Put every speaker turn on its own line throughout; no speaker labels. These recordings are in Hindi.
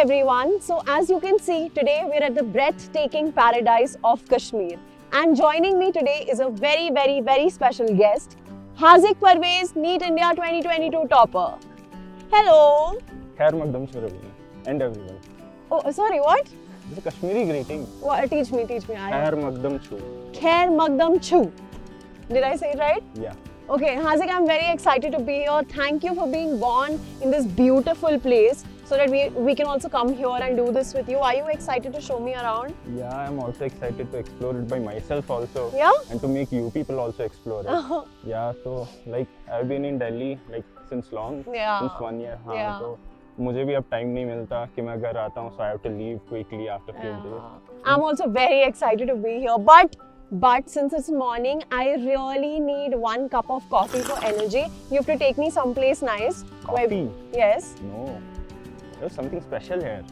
everyone. So, as you can see, today we're at the breathtaking paradise of Kashmir. And joining me today is a very, very, very special guest, Hazik Parvez, NEET India 2022 topper. Hello.
Khair everyone and everyone.
Oh, sorry, what?
This is a Kashmiri greeting.
what? Teach me, teach me.
Khair Makdam Chu.
Khair Magdam Chu. Did I say it right?
Yeah.
Okay, Hazik, I'm very excited to be here. Thank you for being born in this beautiful place so that we, we can also come here and do this with you. Are you excited to show me around?
Yeah, I'm also excited to explore it by myself also.
Yeah?
And to make you people also explore it. yeah, so like I've been in Delhi like since long.
Yeah.
Since one year. हाँ,
Yeah.
तो मुझे भी अब टाइम नहीं मिलता कि मैं घर आता हूँ so I have to leave quickly after few days.
I'm also very excited to be here. But but since it's morning, I really need one cup of coffee for energy. You have to take me someplace nice. Where-
Coffee?
yes.
No. There's something special here.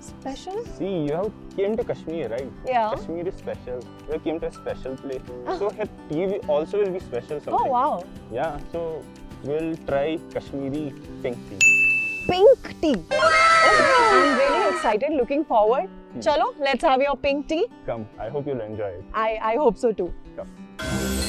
Special?
See, you have came to Kashmir, right?
Yeah.
Kashmir is special. You came to a special place. So here tea also will be special something.
Oh wow.
Yeah, so we'll try Kashmiri pink tea.
Pink tea. Okay, I'm really excited. Looking forward. Hmm. Chalo, let's have your pink tea.
Come, I hope you'll enjoy it.
I I hope so too.
Come.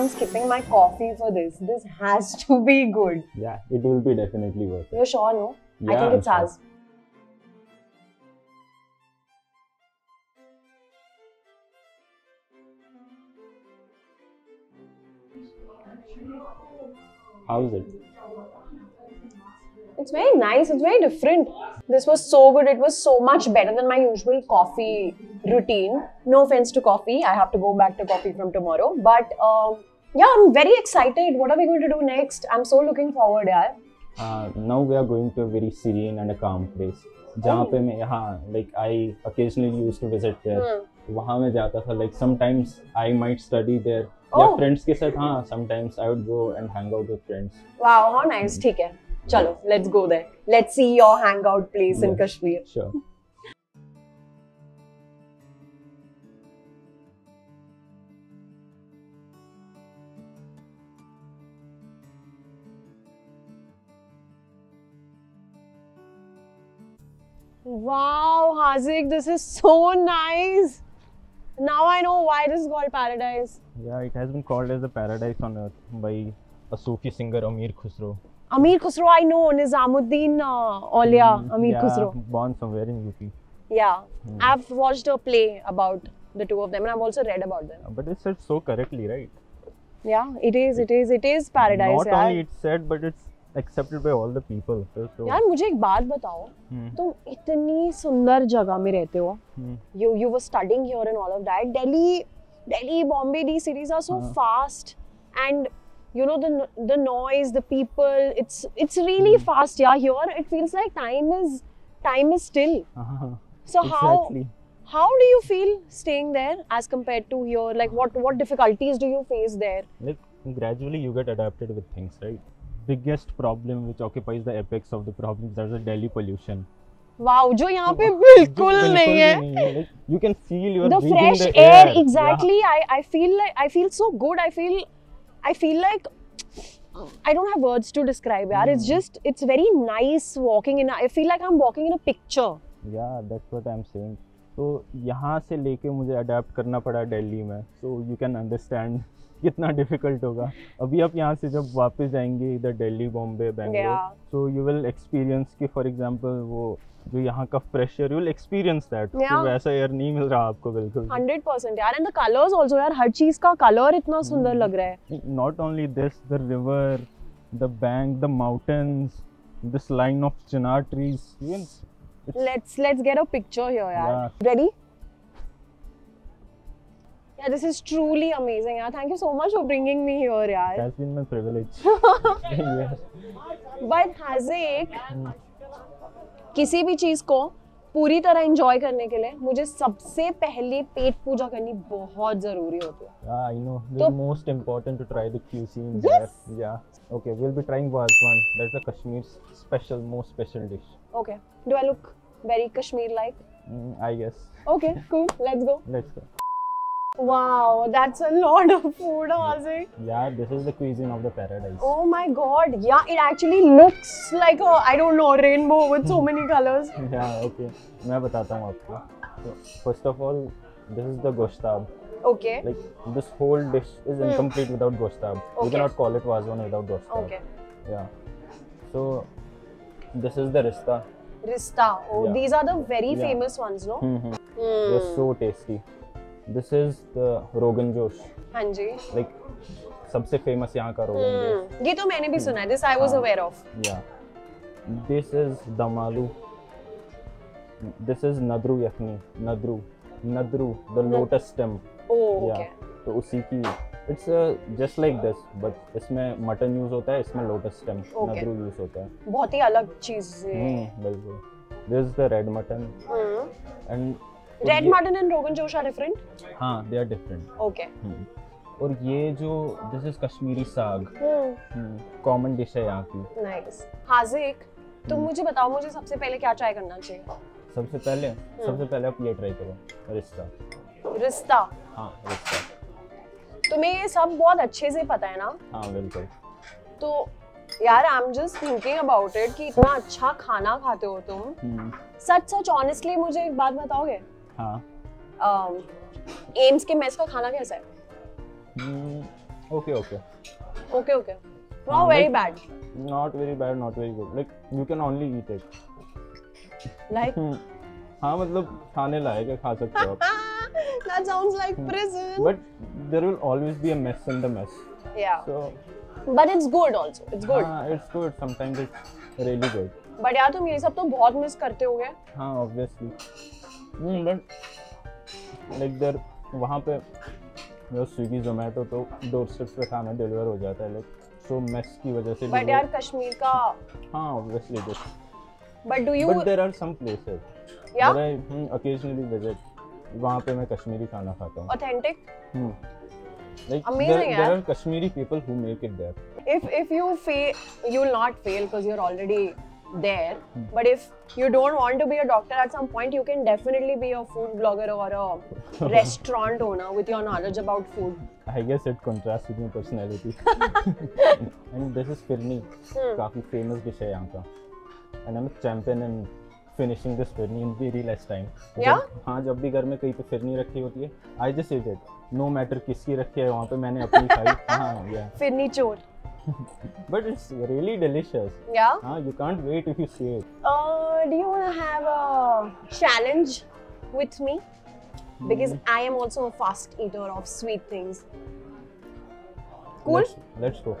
I'm skipping my coffee for this. This has to be good.
Yeah, it will be definitely worth it.
You're sure, no? I
Yeah,
think
I'm
it's
sure.
ours.
How's it?
It's very nice. It's very different. This was so good. It was so much better than my usual coffee routine. No offense to coffee. I have to go back to coffee from tomorrow. But um, yeah, I'm very excited. What are we going to do next? I'm so looking forward, yaar.
Uh, now we are going to a very serene and a calm place. जहाँ पे मैं यहाँ like I occasionally used to visit there.
Hmm.
वहाँ मैं जाता था like sometimes I might study there.
Oh.
या friends के साथ हाँ sometimes I would go and hang out with friends.
Wow, how nice. ठीक है. Chalo, let's go there. Let's see your hangout place in Kashmir.
Sure.
Wow, Hazik, this is so nice. Now I know why this is called paradise.
Yeah, it has been called as the paradise on earth by a Sufi singer Amir Khusro.
Amir Khusro, I know. Nizamuddin uh, Aulia, Amir
yeah,
Khusro.
born somewhere in UP.
Yeah. mm. I've watched a play about the two of them and I've also read about them.
But it's said so correctly, right?
Yeah, it is, it is, it is paradise.
Not
यार.
only it's said, but it's accepted by all the people. So, so
यार मुझे एक बात बताओ
हम्म,
तुम इतनी सुंदर जगह में रहते हो
हम्म,
you you were studying here and all of that delhi delhi bombay these cities are so
Uh-huh.
fast and you know the the noise the people it's it's really fast yeah here it feels like time is time is still
uh-huh.
so how
exactly.
how do you feel staying there as compared to here like what what difficulties do you face there
Like gradually you get adapted with things, right? Biggest problem which occupies the apex of the problems that's the Delhi pollution.
wow जो यहाँ पे
जो
बिल्कुल
बिल्कुल
नहीं
भी
है
नहीं है. Like, you can feel you're
the
breathing
fresh
the
air,
Yeah.
exactly I, I feel like i feel so good i feel i feel like i don't have words to describe yaar. it's just it's very nice walking in i feel like i'm walking in a picture
Yeah, that's what I'm saying. तो यहाँ से लेके मुझे अडेप्ट करना पड़ा दिल्ली में सो यू कैन अंडरस्टैंड कितना डिफ़िकल्ट होगा। अभी आप यहाँ से जब वापस जाएँगे इधर Delhi Bombay
Bangalore.
So you will experience कि फॉर एग्जांपल वो जो यहाँ का fresh air you will experience
that
वैसा एयर नहीं मिल रहा आपको बिल्कुल
हंड्रेड परसेंट यार। एंड द कलर्स ऑल्सो यार हर चीज़ का कलर इतना सुंदर लग रहा है।
Only this the river the bank the mountains this line of chinar trees even it's
let's let's get a picture here yaar
Yeah.
ready? Yeah this is truly amazing yaar thank you so much for bringing me here yaar
has been my privilege yes
but हैजिक किसी भी चीज़ को पूरी तरह एंजॉय करने के लिए मुझे सबसे पहले पेट पूजा करनी बहुत ज़रूरी होती है
Yeah, I know. This
So-
is most important to try the cuisine
Yes.
there. Yeah. Okay, we'll be trying Wazwan. That's the Kashmir's special, most special dish.
Okay do I look very Kashmir like
Mm, I guess.
Okay cool let's go
Let's go.
Wow that's a lot of food Hazik
Yeah, this is the cuisine of the paradise.
Oh my god, yeah, it actually looks like a, I don't know, rainbow with so many colors.
Yeah, okay. मैं बताता हूँ आपको. So, first of all, this is the goshtab.
Okay,
Like this whole dish is
Hmm.
incomplete without goshtab.
Okay.
You cannot call it Wazwan without goshtab.
okay.
Yeah. So this is the rista.
Rista. Oh,
Yeah.
these are the very
Yeah.
famous ones, no?
Mm-hmm.
Hmm.
They're so tasty. This is the rogan josh
हाँ जी।
लाइक सबसे फ़ेमस यहाँ का रोगन जोश
हम्म, ये तो मैंने भी सुना है। This I was aware of
yeah this is dum aloo this is nadru yakhni nadru nadru the lotus stem
या
तो उसी की it's just like this but इसमें मटन यूज़ होता है इसमें lotus stem
okay.
Nadru use होता है.
बहुत ही अलग चीज़ है।
बिल्कुल. This is the red
mutton
and
Red mutton and Rogan Josh are different.
हाँ दे आर डिफरेंट
Okay.
और ये जो दिस इज़ कश्मीरी साग. कॉमन डिश है यहाँ की
Nice. हाजिक, तुम
Hmm.
मुझे बताओ मुझे सबसे पहले क्या ट्राई करना चाहिए?
सबसे पहले सबसे पहले आप ये ट्राई करो रिश्ता
रिश्ता.
हाँ रिश्ता
तुम्हें ये सब बहुत अच्छे से पता है ना?
हाँ बिल्कुल
तो यार I am just thinking about it कि इतना अच्छा खाना खाते हो तुम
हम्म,
सच सच ऑनेस्टली मुझे एक बात बताओगे
हाँ
एम्स के मेस का खाना कैसा है
हम्म, okay okay
okay okay wow
हाँ, very
bad
not very bad not very good like you can only eat it
like
हाँ मतलब खाने लायक है खा सकते हो आप
that sounds like
Hmm.
prison
but there will always be a mess in the mess
yeah
so
but it's good also it's good
हाँ, it's good sometimes it's really good
but यार तुम ये सब तो बहुत मिस करते होगे
हाँ obviously hmm, but like there वहाँ पे जो स्विगी जोमेटो तो डोर स्टेप पे खाना डिलीवर हो जाता है लाइक सो मेस की वजह से
बट
वो-
यार कश्मीर का
हाँ obviously this but do you are some places
Yeah?
where I hmm, occasionally visit वहाँ पे मैं कश्मीरी खाना खाता हूँ
authentic
Hmm. Like
Amazing,
there, there are Kashmiri people who make it there.
if if you fail you'll not fail because you're already there
Hmm.
but if you don't want to be a doctor at some point you can definitely be a food blogger or a restaurant owner with your knowledge about food
I guess it contrasts with my personality. and this is firni,
Hmm.
काफ़ी famous dish है यहाँ का. And I'm a champion in finishing this firni in very less time.
Yeah?
जब, हाँ जब भी घर में कहीं पे फिरनी रखी होती है, I just eat it. No matter किसकी रखी है वहाँ पे मैंने अपनी खाई. हाँ yeah.
फिरनी चोर
But it's really delicious.
yeah
हाँ you can't wait if you see it.
uh, do you want to have a challenge with me because I am also a fast eater of sweet things cool
Let's, let's go.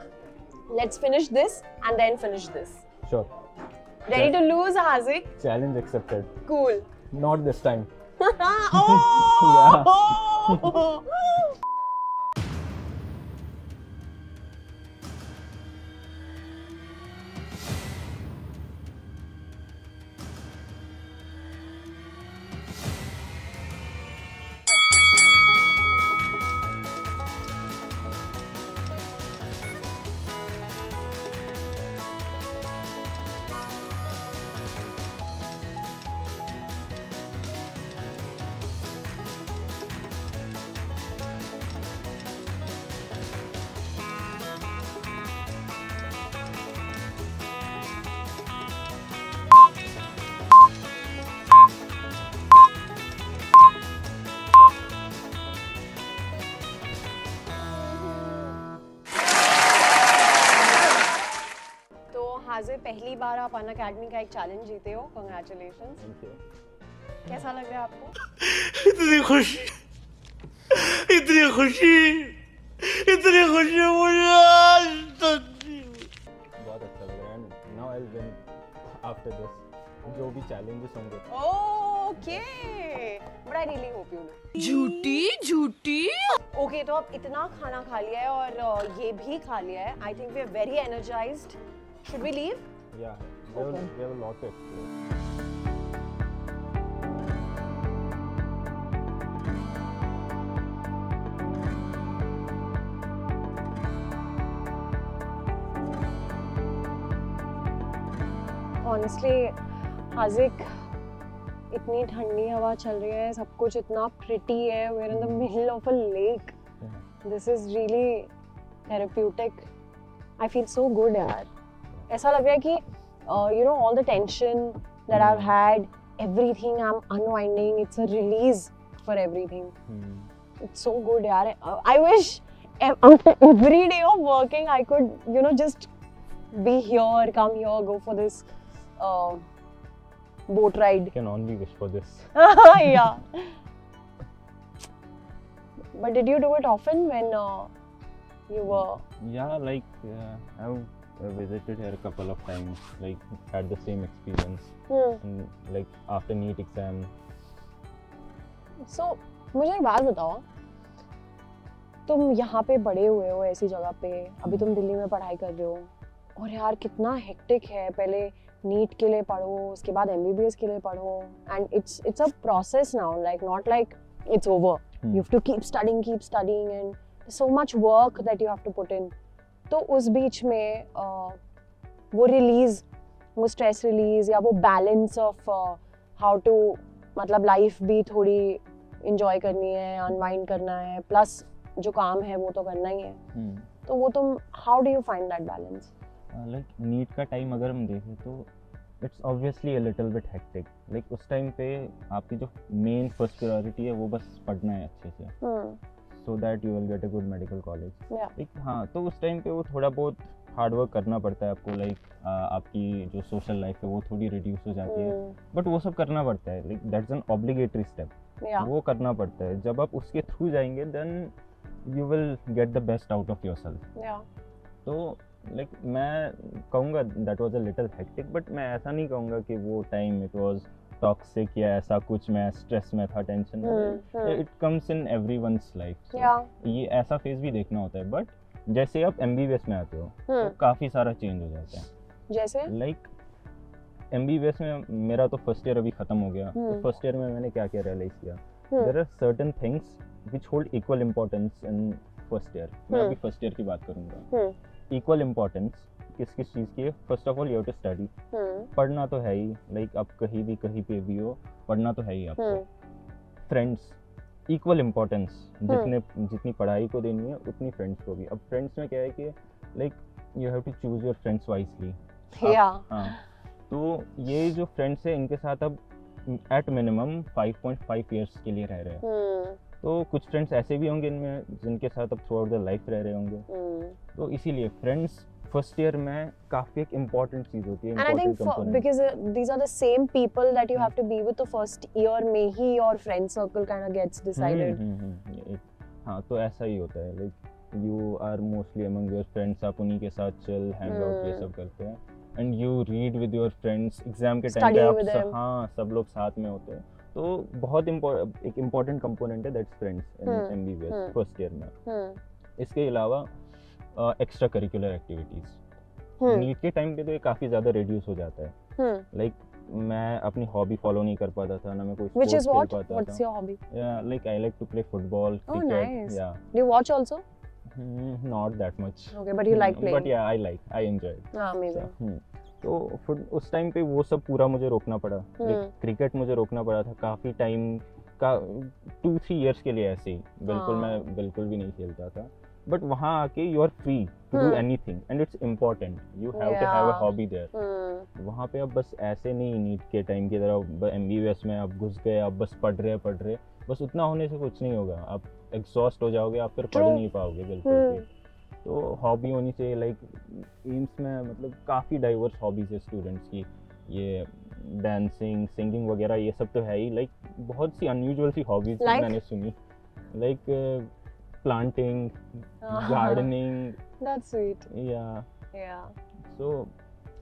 let's finish this and then finish this
Sure.
ready to lose Hazik
Challenge accepted.
cool
Not this time.
oh! तो बार आप अन अकेडमी का एक चैलेंज जीते हो कंग्रेचुलेशन कैसा लग रहा है आपको?
इतनी खुशी। इतनी खुशी। इतनी खुशी मुझे आज तक
बहुत अच्छा लग रहा है। Now I win after this जो भी चैलेंजेस होंगे।
Okay but I really hope you
झूठी झूठी।
ओके तो अब इतना खाना खा लिया है और ये भी खा लिया है। I think we are very energized should we leave
Yeah, they,
okay.
have, they have a lot to explore.
Honestly Haziq इतनी ठंडी हवा चल रही है सब कुछ इतना प्रिटी है where in the middle of a lake this is really therapeutic I feel so good यार ऐसा लग रहा है कि uh, you know all the tension that I've had everything I'm unwinding it's a release for everything
Hmm.
it's so good yaar Uh, i wish ev- after every day of working i could you know just be here come here go for this uh, boat ride
can only wish for this
yeah but did you do it often when uh, you were
yeah like uh, i've uh, visited here a couple of times like had the same experience.
Hmm.
and like after neat exam.
So मुझे एक बात बताओ। तुम यहाँ पे बड़े हुए हो ऐसी जगह पे अभी तुम दिल्ली में पढ़ाई कर रहे हो। और यार कितना हेक्टिक है पहले नीट के लिए पढ़ो उसके बाद एमबीबीएस के लिए पढ़ो। And it's it's a process now like not like it's
over.
You have to keep studying keep studying and so much work that you have to put in तो उस बीच में uh, वो रिलीज़ वो स्ट्रेस रिलीज़ या वो बैलेंस ऑफ़ हाउ टू मतलब लाइफ भी थोड़ी इंजॉय करनी है अनवाइंड करना है प्लस जो काम है वो तो करना ही है।
hmm.
तो वो तुम how do you find that balance
like NEET का टाइम अगर हम देखें तो it's obviously a little bit hectic like उस टाइम पे आपकी जो मेन फ़र्स्ट प्रायोरिटी है वो बस पढ़ना है अच्छे से। So that you will get a good medical
college.
Like हाँ तो उस टाइम पे वो थोड़ा बहुत हार्ड वर्क करना पड़ता है आपको लाइक आपकी जो सोशल लाइफ है वो थोड़ी रिड्यूस हो जाती है। बट वो सब करना पड़ता है like that's an obligatory
step
वो करना पड़ता है। जब आप उसके थ्रू जाएँगे then you will get the best out of
your
yourself like मैं कहूँगा that was a little hectic but मैं ऐसा नहीं कहूँगा कि वो टाइम इट वाज टॉक्सिक या ऐसा कुछ मैं स्ट्रेस में था टेंशन में it comes in every once life
ये
ऐसा फ़ेज़ भी देखना होता है बट जैसे आप एम बी बी एस में आते हो तो
हम्म,
काफ़ी सारा चेंज हो जाता है।
जैसे?
Like M B B S में मेरा तो फ़र्स्ट ईयर अभी ख़त्म हो गया तो
हम्म।
फ़र्स्ट ईयर में मैंने क्या क्या रियलाइज़ किया?
हम्म,
there are certain things which hold equal importance in first year मैं
हम्म।
अभी फ़र्स्ट ईयर की बात करूँगा।
हम्म,
इक्वल इम्पोर्टेंस किस किस चीज़ की है? First of all you to
study
पढ़ना तो है ही लाइक आप कहीं भी कहीं पे भी हो पढ़ना तो है ही आपको। फ्रेंड्स इक्वल इम्पोर्टेंस जितने जितनी पढ़ाई को देनी है उतनी फ्रेंड्स को भी। अब फ्रेंड्स में क्या है कि like you have to choose your friends
wisely
हाँ। तो ये जो फ्रेंड्स है इनके साथ अब एट मिनिमम 5.5 इयर्स के लिए रह रहे हैं।
हम्म,
तो कुछ फ्रेंड्स ऐसे भी होंगे इनमें जिनके साथ अब थ्रू आउट द लाइफ रह रहे होंगे।
हम्म.
तो इसीलिए फ्रेंड्स फ़र्स्ट ईयर में काफ़ी एक इंपॉर्टेंट चीज़ होती है component
because uh, these are the same people that you have to be with the first year, may he your friend circle kind of gets decided.
Hmm, हाँ तो ऐसा ही होता है like you are mostly among your friends आप उन्हीं के साथ चल हैंग आउट ये
हम्म।
सब करते हैं and you read with your friends exam के टाइम पे आप सब. हाँ सब लोग साथ में होते हैं तो बहुत एक इम्पोर्टेंट कंपोनेंट है that's
friends
in
MBBS.
First year में
Hmm.
इसके अलावा एक्स्ट्रा करिकुलर एक्टिविटीज़ नीट के टाइम पे तो ये काफ़ी ज़्यादा रिड्यूस हो जाता है। लाइक like, मैं अपनी हॉबी फॉलो नहीं कर पाता था ना मैं कोई स्पोर्ट्स खेल पाता
what's your hobby
yeah like I like to play football cricket yeah
do watch also
not that much
okay but you like playing
but yeah I like I enjoy
हाँ
मेबी तो उस टाइम पे वो सब पूरा मुझे रोकना पड़ा। क्रिकेट मुझे रोकना पड़ा था काफ़ी टाइम का टू थ्री इयर्स के लिए ऐसे ही। बिल्कुल मैं बिल्कुल भी नहीं खेलता था। बट वहाँ आके you are
free
to do. Anything and it's important you have to have
a.
Hobby there
Hmm.
वहाँ पे अब बस ऐसे नहीं नीट के टाइम की तरह एम बी बी एस में आप घुस गए आप बस पढ़ रहे पढ़ रहे बस उतना होने से कुछ नहीं होगा आप एग्जॉस्ट हो जाओगे आप फिर पढ़ नहीं पाओगे बिल्कुल। भी तो हॉबी होनी चाहिए लाइक एम्स में मतलब काफ़ी डाइवर्स हॉबीज है स्टूडेंट्स की ये डांसिंग सिंगिंग वगैरह ये सब तो है ही लाइक बहुत सी अनयूजुअल सी हॉबीज
Like?
मैंने सुनी like planting
Ah,
gardening
That's sweet.
Yeah
Yeah.
So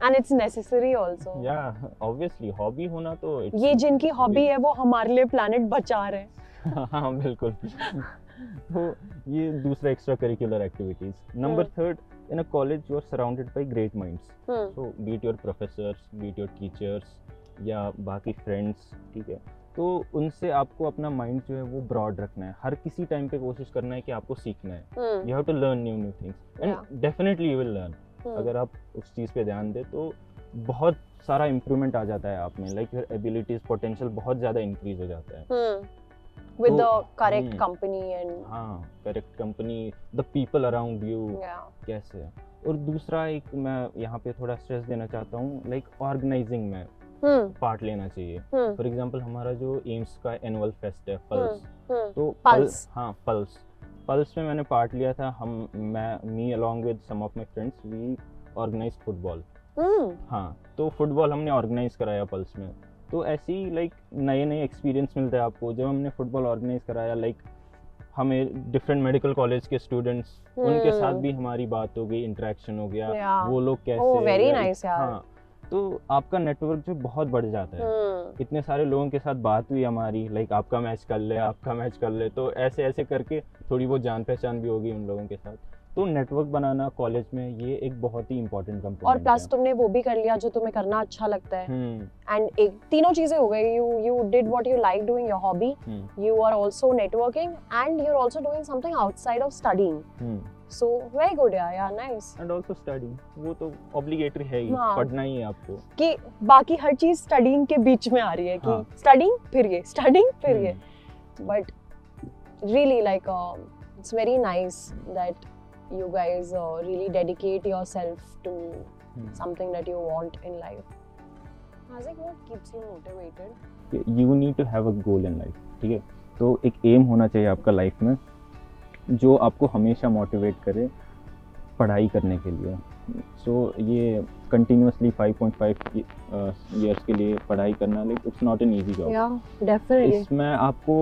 And it's necessary also.
Yeah obviously hobby होना तो
ये जिनकी हॉबी है वो हमारे लिए प्लानट बचा रहे हैं
हाँ बिल्कुल तो ये दूसरा extra curricular
activities
number. Third in a college you are surrounded by great
minds.
So beat your professors beat your teachers yeah बाकी फ्रेंड्स ठीक है तो उनसे आपको अपना माइंड जो है वो ब्रॉड रखना है हर किसी टाइम पे कोशिश करना है कि आपको सीखना है. You have to learn new
new
things. And definitely you will
learn.
अगर आप उस चीज़ पे ध्यान दें तो बहुत सारा इम्प्रूवमेंट आ जाता है आप में लाइक योर एबिलिटीज पोटेंशियल बहुत ज़्यादा इंक्रीज हो जाता है
Hmm. With
So,
the correct
hmm.
company and
हाँ correct company the people around you
yeah.
कैसे और दूसरा एक मैं यहाँ पे थोड़ा स्ट्रेस देना चाहता हूँ लाइक ऑर्गेनाइजिंग में. पार्ट लेना चाहिए. फॉर एग्ज़ाम्पल हमारा जो एम्स का एनुअल फेस्ट है पल्स
Hmm.
तो पल्स हाँ पल्स पल्स में मैंने पार्ट लिया था हम मैं me along with some of my friends we organize
football.
हाँ तो फुटबॉल हमने ऑर्गेनाइज कराया पल्स में तो ऐसे ही लाइक नए नए एक्सपीरियंस मिलते हैं आपको जब हमने फुटबॉल ऑर्गेनाइज कराया लाइक हमें डिफरेंट मेडिकल कॉलेज के स्टूडेंट्स उनके साथ. भी हमारी बात हो गई इंटरेक्शन हो गया वो लोग कैसे
Oh, very
या-
nice यार.
हाँ तो आपका नेटवर्क जो बहुत बढ़ जाता है।
Hmm.
इतने सारे लोगों के साथ बात हुई हमारी लाइक आपका मैच कर ले आपका मैच कर ले तो ऐसे ऐसे करके थोड़ी बहुत जान पहचान भी होगी उन लोगों के साथ। तो नेटवर्क बनाना कॉलेज में ये एक बहुत ही इंपॉर्टेंट
और प्लस तुमने वो भी कर लिया जो तुम्हें करना अच्छा लगता है।
हम्म।
एंड एक तीनों चीज़ें हो गई। You you did what you like doing your hobby
hmm.
You are also networking and you're also doing something outside of studying.
Hmm
so very good yeah yeah nice
and also study वो तो ऑब्लिगेटरी है ही
हाँ।
पढ़ना ही है आपको
कि बाकी हर चीज़ स्टडीइंग के बीच में आ रही है कि
हाँ।
स्टडीइंग फिर ये स्टडीइंग फिर ये
hmm,
but really like uh, it's very nice that you guys uh, really dedicate yourself to
hmm.
something that you want in life Hazik, what keeps you motivated
you need to have a goal in life ठीक है तो एक एम होना चाहिए आपका लाइफ में जो आपको हमेशा मोटिवेट करे पढ़ाई करने के लिए सो so, ये कंटिन्यूसली 5.5 इयर्स के लिए पढ़ाई करना like it's not an
easy job
इसमें आपको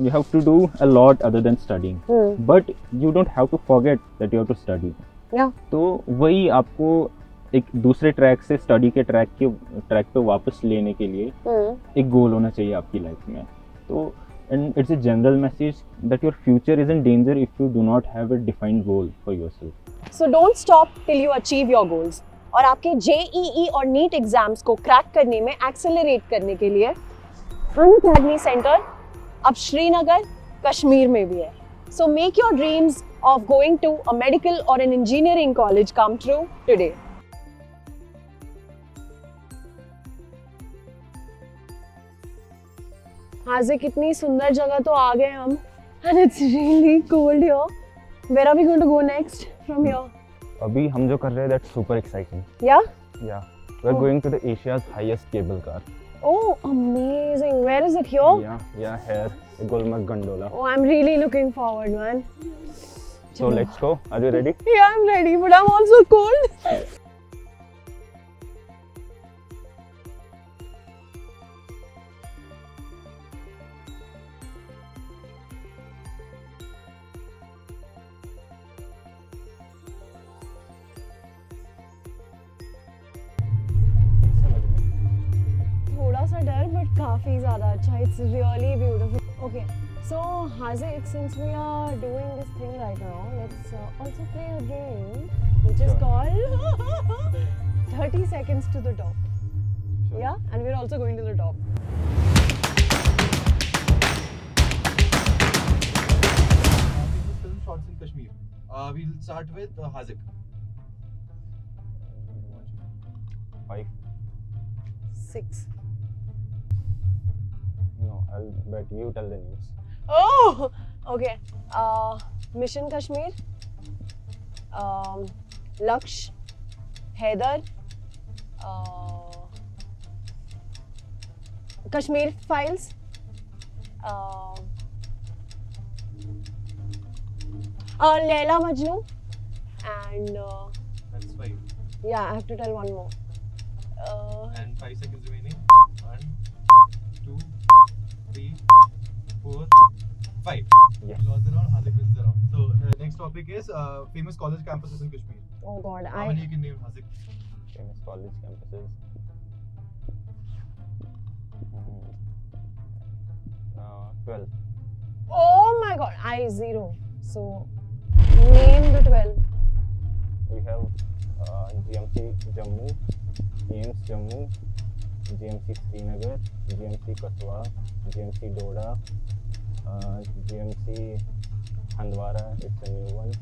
you have to do a lot other than studying
hmm.
But you don't have to forget that you have to study
Yeah.
तो वही आपको एक दूसरे ट्रैक से स्टडी के ट्रैक के ट्रैक पे वापस लेने के लिए
Hmm.
एक गोल होना चाहिए आपकी लाइफ में तो and it's a general message that your future is in danger if you do not have a defined goal for yourself
so don't stop till you achieve your goals और आपके जेईई और नीट एग्ज़ाम्स को क्रैक करने में एक्सेलरेट करने के लिए अन अकेडमी सेंटर अब श्रीनगर, कश्मीर में भी है। So make your dreams of going to a medical और an engineering college come true today Haziq कितनी सुंदर जगह तो आ गए हम and it's really cold here where are we going to go next from here
अभी हम जो कर रहे हैं that's super
exciting
yeah yeah we
are.
Going to the Asia's highest cable car
Oh, amazing. Where is it here?
Yeah yeah here Gulmarg gondola
Oh, I'm really looking forward, man.
So let's go are you ready
Yeah, I'm ready, but I'm also cold. काफी ज्यादा अच्छा it's really beautiful okay so Hazik since we are doing this thing right now let's also play a game which is
Sure.
Called 30 seconds to the top yeah and we're also going to the top
famous film shots in Kashmir. Uh, we'll start with uh, Hazik.
Five
6
No, I'll bet you tell the news.
Oh, okay. Uh, Mission Kashmir, um, Laksh, Heather, uh, Kashmir Files. Uh, uh, Leila Majnu and uh,
that's five.
Yeah, I have to tell one more. Uh,
and five seconds remaining. One, two, three, four, five.
Yeah.
You lost the round. Hazik wins the round. So uh, next topic is uh, famous college campuses in Kashmir.
oh God,
How
I.
many you can name, Hazik?
famous college campuses. Mm. Uh, 12.
Oh my God, I zero. So name the twelve.
We have uh, GMC Jammu, AIMS Jammu, GMC Srinagar GMC Kaswan GMC Doda Handwara, it's a new one.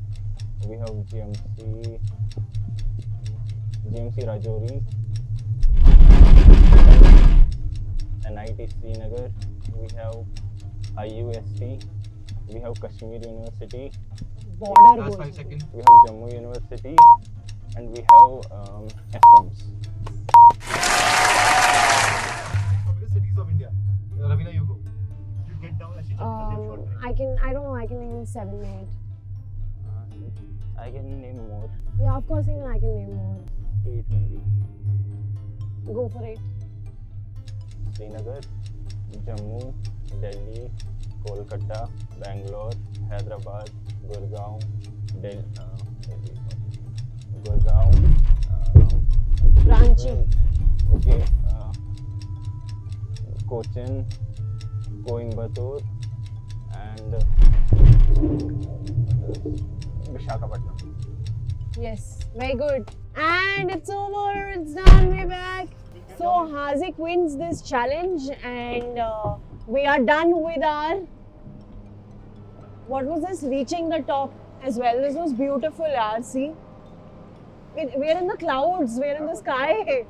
we have GMC GMC Rajouri NIT Srinagar. We have IUST we have Kashmir University
border
we have Jammu University and we have um,
know. I can seven, eight.
Uh, I can name more,
Yeah, of course. Even I can name more.
eight maybe.
Go for it.
Srinagar, Jammu, Delhi, Kolkata, Bangalore, Hyderabad, Gurgaon, Del- uh, Delhi, Gurgaon, uh,
Ranchi.
okay, uh, Cochin, Coimbatore, and uh, Visakhapatnam.
Yes. Very good. And it's over. It's done. We're back. So Hazik wins this challenge, and uh, we are done with our. What was this? Reaching the top as well. This was beautiful. See, We- we're in the clouds. We're in the sky.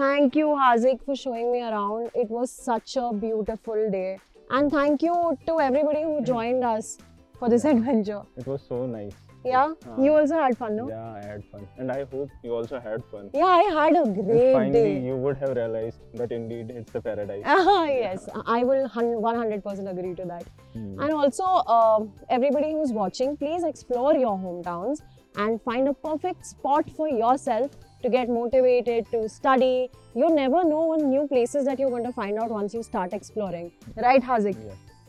Thank you, Hazik, for showing me around. It was such a beautiful day. And thank you to everybody who joined us for this adventure.
It was so nice.
Yeah,
Uh,
you also had fun, no?
Yeah, I had fun, and I hope you also had fun.
Yeah, I had a great
finally,
day.
Finally, you would have realized that indeed it's the paradise.
Ah, yes, I will 100% agree to that.
Hmm.
And also, um everybody who's watching, please explore your hometowns and find a perfect spot for yourself to get motivated to study. You never know new places that you're going to find out once you start exploring. Right, Hazik?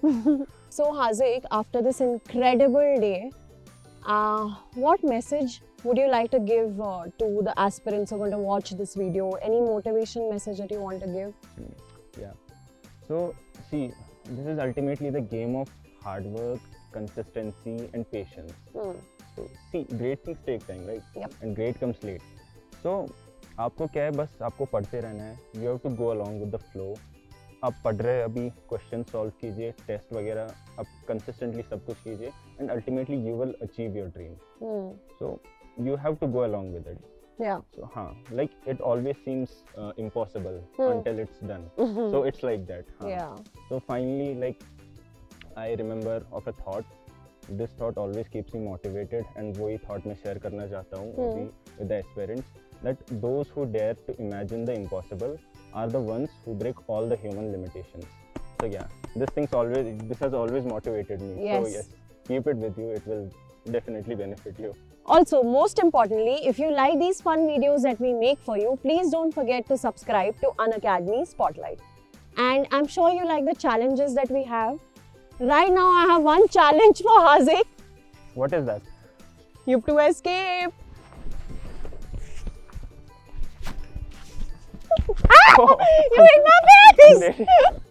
Yes.
So, Hazik, after this incredible day, uh, what message would you like to give uh, to the aspirants who are going to watch this video? Any motivation message that you want to give?
Yeah. So, see, this is ultimately the game of hard work, consistency, and patience.
Hmm.
So, see, great things take time, right?
Yep.
And great comes late. So, आपको क्या है बस आपको पढ़ते रहना है you have to go along with the flow आप पढ़ रहे हैं अभी क्वेश्चन सॉल्व कीजिए टेस्ट वगैरह आप कंसिस्टेंटली सब कुछ कीजिए and ultimately you will achieve your dream
Hmm.
So you have to go along with it
Yeah.
So, huh, like it always seems uh, impossible
Hmm.
until it's done. So it's like that. huh.
Yeah.
So finally, like I remember of a thought. This thought always keeps me motivated, and वही thought मैं share करना चाहता हूँ
Hmm.
with the aspirants that those who dare to imagine the impossible are the ones who break all the human limitations. So yeah, this thing's always this has always motivated me. So
Yes.
yes, keep it with you. It will definitely benefit you.
Also, most importantly, if you like these fun videos that we make for you, please don't forget to subscribe to Unacademy Spotlight. And I'm sure you like the challenges that we have. Right now, I have one challenge for Hazik.
What is that?
You have to escape. ah!
Oh.
you ate my panties!